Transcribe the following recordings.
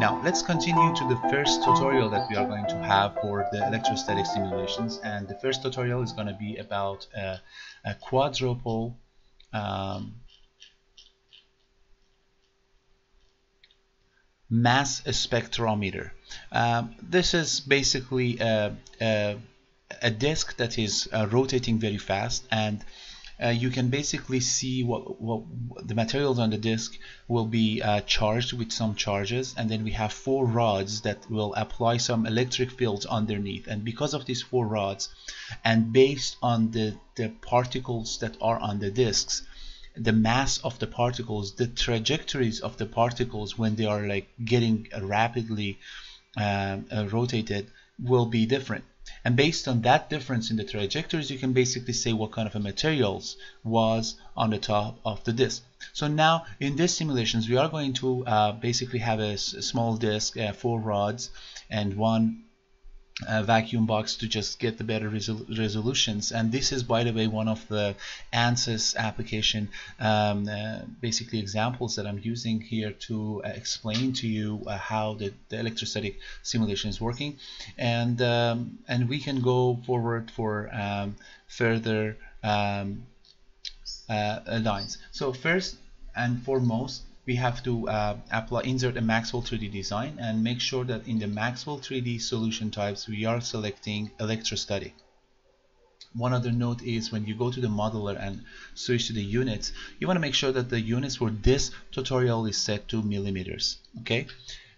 now let's continue to the first tutorial that we are going to have for the electrostatic simulations and the first tutorial is going to be about uh, a quadrupole um, mass spectrometer. Um, this is basically a, a, a, disk that is uh, rotating very fast and uh, you can basically see what, what the materials on the disk will be uh, charged with some charges and then we have four rods that will apply some electric fields underneath. And because of these four rods and based on the, the particles that are on the disks the mass of the particles the trajectories of the particles when they are like getting rapidly um, uh, rotated will be different and based on that difference in the trajectories you can basically say what kind of a materials was on the top of the disk. So now in this simulations we are going to uh, basically have a, small disk uh, four rods and one uh, vacuum box to just get the better resol resolutions. And this is by the way one of the ANSYS application um, uh, basically examples that I'm using here to uh, explain to you uh, how the, the, electrostatic simulation is working. And um, and we can go forward for um, further um, uh, lines. So first and foremost we have to uh, apply insert a Maxwell 3D design and make sure that in the Maxwell 3D solution types we are selecting electrostatic. One other note is when you go to the modeler and switch to the units, you want to make sure that the units for this tutorial is set to millimeters. Okay,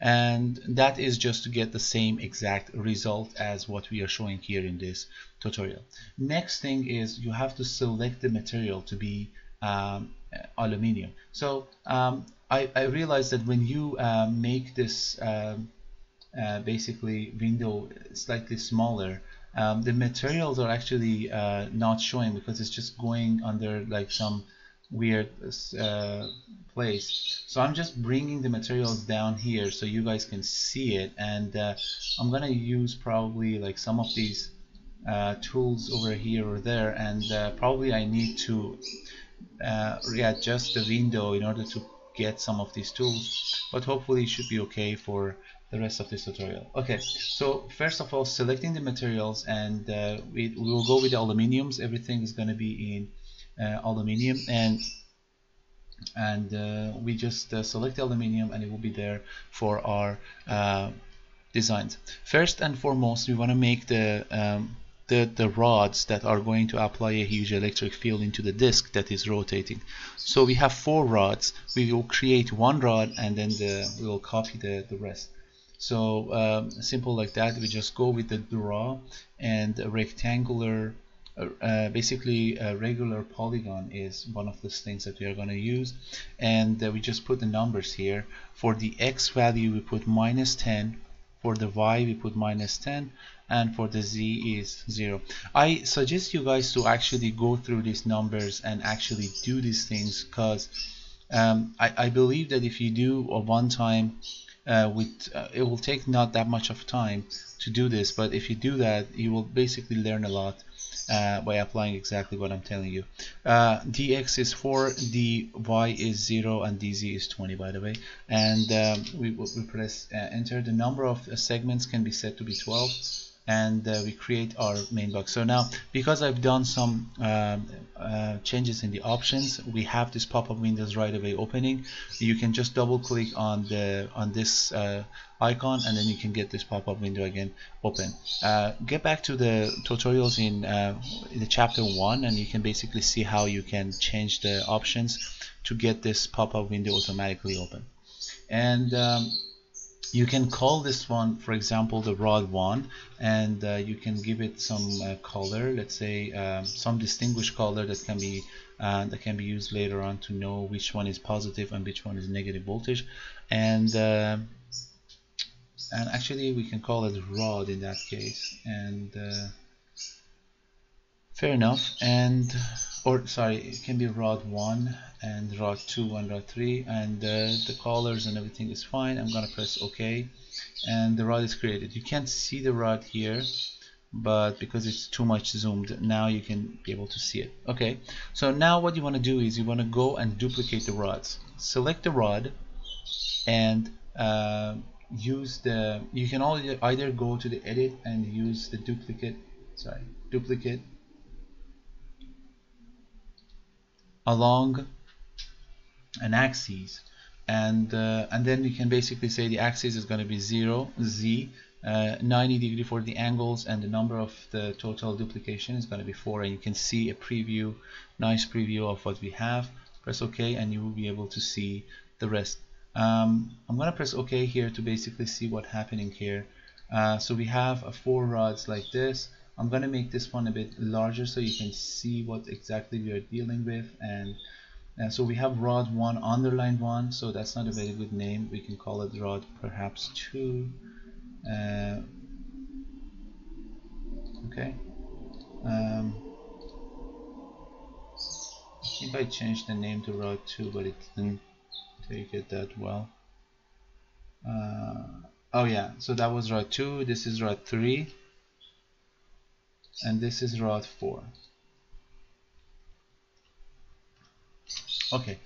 and that is just to get the same exact result as what we are showing here in this tutorial. Next thing is you have to select the material to be um, aluminium. So um, I, I realized that when you uh, make this um, uh, basically window slightly smaller, um, the materials are actually uh, not showing because it's just going under like some weird uh, place. So I'm just bringing the materials down here so you guys can see it and uh, I'm gonna use probably like some of these uh, tools over here or there and probably I need to uh, readjust the window in order to get some of these tools but hopefully it should be okay for the rest of this tutorial. Okay so first of all selecting the materials and uh, we, we, will go with the aluminiums. Everything is going to be in uh, aluminium and and uh, we just uh, select the aluminium and it will be there for our uh, designs. First and foremost we want to make the um, the, the rods that are going to apply a huge electric field into the disk that is rotating. So we have four rods. We will create one rod and then the, we will copy the, the rest. So um, simple like that. We just go with the draw and a rectangular, uh, uh, basically a regular polygon is one of the things that we are going to use. And uh, we just put the numbers here. For the x value, we put minus 10. For the y, we put minus 10 and for the z is 0 I suggest you guys to actually go through these numbers and actually do these things because um, I, I, believe that if you do a one time uh, with uh, it will take not that much of time to do this but if you do that you will basically learn a lot uh, by applying exactly what I'm telling you. Uh, dx is 4, dy is 0, and dz is 20 by the way. And um, we, we press uh, enter. The number of uh, segments can be set to be 12 and uh, we create our main box. So now because I've done some um, uh, changes in the options we have this pop-up windows right away opening. You can just double click on the on this uh, icon and then you can get this pop-up window again open. Uh, get back to the tutorials in, uh, in the chapter 1 and you can basically see how you can change the options to get this pop-up window automatically open. And um, you can call this one for example the rod 1 and uh, you can give it some uh, color let's say um, some distinguished color that can be uh, that can be used later on to know which one is positive and which one is negative voltage. And uh, and actually we can call it rod in that case. And uh, fair enough. And or sorry it can be rod 1 and rod 2 and rod 3 and uh, the colors and everything is fine. I'm gonna press OK. And the rod is created. You can't see the rod here but because it's too much zoomed now you can be able to see it. Okay so now what you want to do is you want to go and duplicate the rods. Select the rod and uh, use the you can either go to the edit and use the duplicate sorry duplicate along an axis. And uh, and then we can basically say the axis is going to be 0 z uh, 90 degree for the angles and the number of the total duplication is going to be 4 and you can see a preview nice preview of what we have. Press OK and you will be able to see the rest. Um, I'm gonna press OK here to basically see what happening here. Uh, so we have a four rods like this I'm gonna make this one a bit larger so you can see what exactly we are dealing with. And uh, so we have rod 1 underlined 1 so that's not a very good name. We can call it rod perhaps 2 uh, okay. Um, I think I changed the name to rod 2 but it didn't take it that well. Uh, oh yeah so that was rod 2 this is rod 3 and this is rod 4 okay.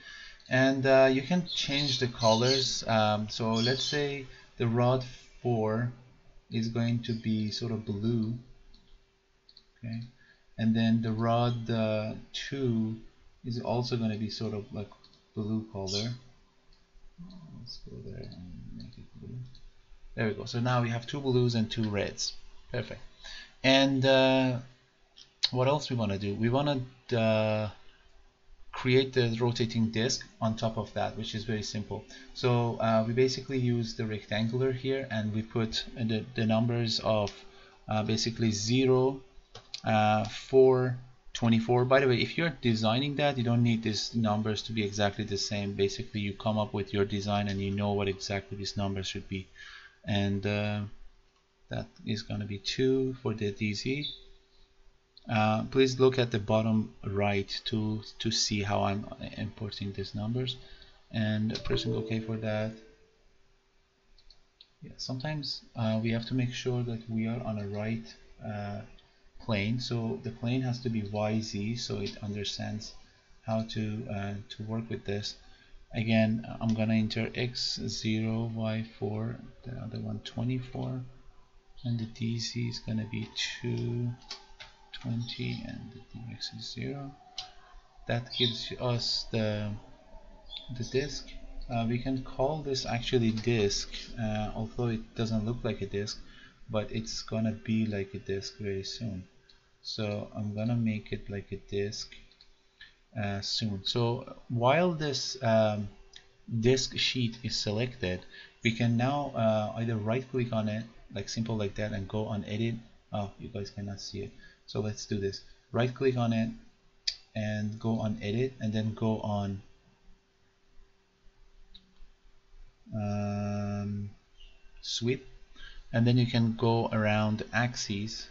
And uh, you can change the colors um, so let's say the rod 4 is going to be sort of blue okay? And then the rod uh, 2 is also going to be sort of like blue color. Let's go there and make it blue. There we go. So now we have two blues and two reds. Perfect and uh, what else we want to do? We want to uh, create the rotating disc on top of that which is very simple. So uh, we basically use the rectangular here and we put the, the numbers of uh, basically 0 uh, 4 24 by the way if you're designing that you don't need these numbers to be exactly the same. Basically you come up with your design and you know what exactly these numbers should be. And uh, that is going to be 2 for the DZ uh, please look at the bottom right to to see how I'm importing these numbers. And pressing OK for that. Yeah, sometimes uh, we have to make sure that we are on a right uh, plane. So the plane has to be YZ so it understands how to uh, to work with this. Again I'm gonna enter x0 y4 the other one 24 and the DZ is gonna be 220 and the dx is 0 that gives us the the disk. Uh, we can call this actually disk uh, although it doesn't look like a disk but it's gonna be like a disk very soon. So I'm gonna make it like a disk uh, soon. So while this um, disk sheet is selected we can now uh, either right click on it like simple like that and go on edit oh you guys cannot see it. So let's do this. Right click on it and go on edit and then go on um, sweep. And then you can go around axes.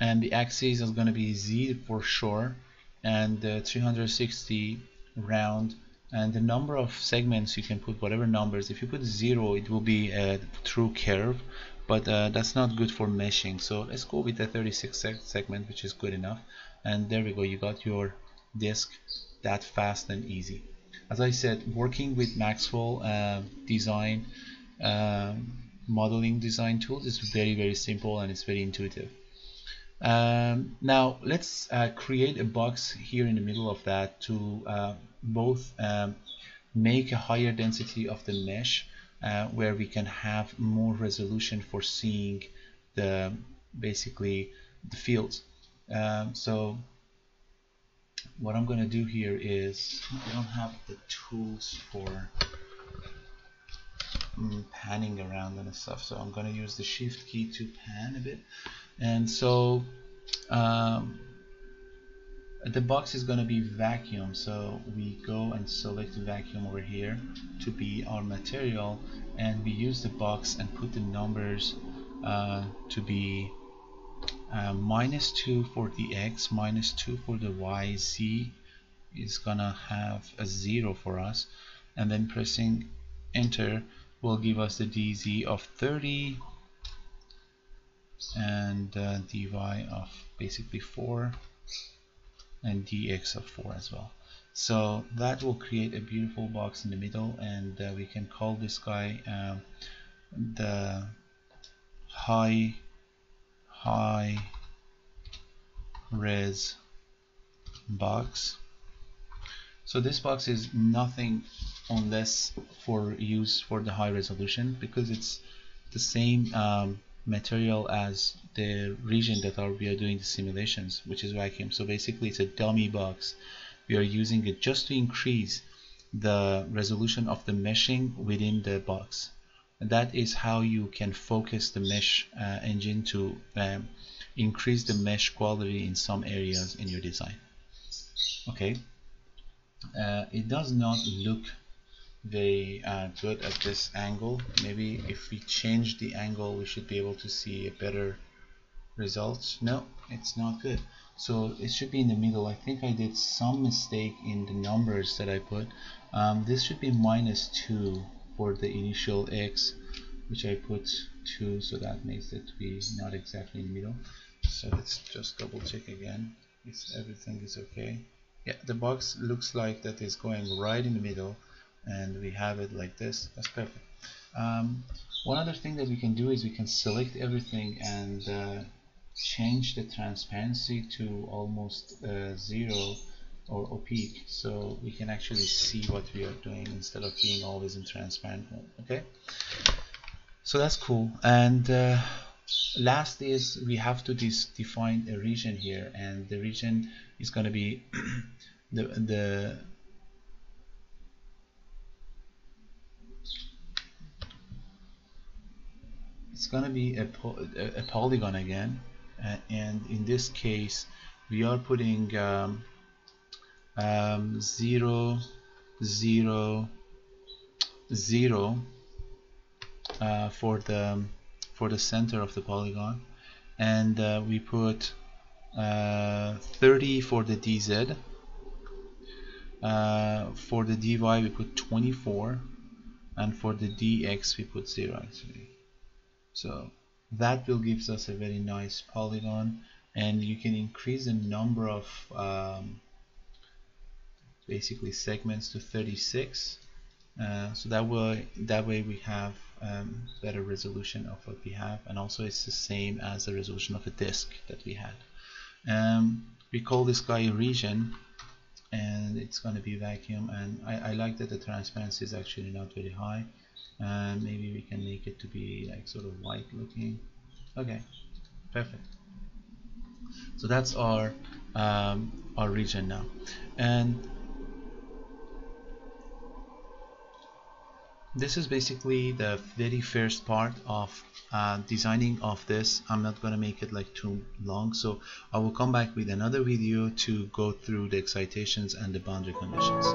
And the axis is going to be Z for sure and 360 round and the number of segments you can put whatever numbers if you put zero it will be a true curve but uh, that's not good for meshing. So let's go with the 36 seg segment which is good enough. And there we go you got your disk that fast and easy. As I said working with Maxwell uh, design um, modeling design tools is very very simple and it's very intuitive um, now let's uh, create a box here in the middle of that to uh, both um, make a higher density of the mesh uh, where we can have more resolution for seeing the basically the fields. Um, so what I'm going to do here is I don't have the tools for mm, panning around and stuff so I'm going to use the shift key to pan a bit and so um, the box is going to be vacuum. So we go and select vacuum over here to be our material and we use the box and put the numbers uh, to be uh, minus 2 for the x minus 2 for the y z is gonna have a 0 for us. And then pressing enter will give us the dz of 30 and uh, dy of basically 4 and dx of 4 as well. So that will create a beautiful box in the middle and uh, we can call this guy uh, the high high res box. So this box is nothing unless for use for the high resolution because it's the same um, material as the region that are, we are doing the simulations which is vacuum. So basically it's a dummy box. We are using it just to increase the resolution of the meshing within the box. And that is how you can focus the mesh uh, engine to um, increase the mesh quality in some areas in your design. Okay? Uh, it does not look very uh, good at this angle. Maybe if we change the angle we should be able to see a better result. no it's not good. So it should be in the middle. I think I did some mistake in the numbers that I put. Um, this should be minus 2 for the initial X which I put 2 so that makes it to be not exactly in the middle. So let's just double check again if everything is okay. Yeah the box looks like that is going right in the middle and we have it like this. That's perfect. Um, one other thing that we can do is we can select everything and uh, change the transparency to almost uh, zero or opaque so we can actually see what we are doing instead of being always in transparent mode okay? So that's cool. And uh, last is we have to define a region here and the region is going to be the the it's going to be a, a, polygon again uh, and in this case we are putting um, um, 0 0 0 uh, for the for the center of the polygon and uh, we put uh, 30 for the DZ uh, for the dy we put 24 and for the dx we put 0 actually so that will gives us a very nice polygon and you can increase the number of um, basically segments to 36 uh, so that way that way we have um, better resolution of what we have and also it's the same as the resolution of a disk that we had. Um, we call this guy region and it's going to be vacuum and I, I, like that the transparency is actually not very high and maybe we can make it to be like sort of white looking. Okay perfect. So that's our um, our region now. And this is basically the very first part of uh, designing of this. I'm not gonna make it like too long so I will come back with another video to go through the excitations and the boundary conditions